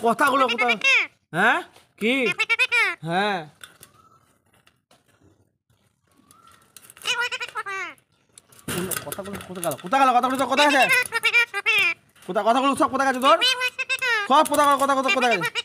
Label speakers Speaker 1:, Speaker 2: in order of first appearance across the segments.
Speaker 1: কথাগুলো কোথায়? হ্যাঁ? কি? হ্যাঁ। কথাগুলো কোথায় গেল? কোথায় গেল কথাগুলো সব কোথায় আছে কোথায় কথাগুলো সব কোথায় গেছে তোর? সব কোথায় কথা কথা কোথায় গেছে?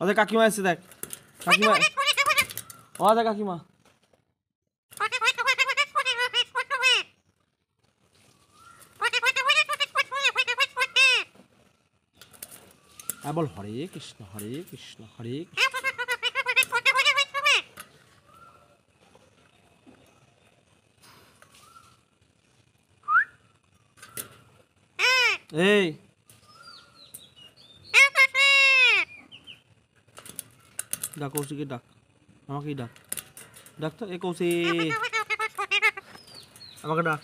Speaker 1: ওদের কাকিমা এসছে, দেখ। কাকিমা ও, দেখ কাকিমা। হ্যাঁ বল, হরে কৃষ্ণ হরে কৃষ্ণ, হরে। এই। ডাক কৌশিকে ডাক আমাকেই ডাক ডাক তো এ কৌশিক আমাকে ডাক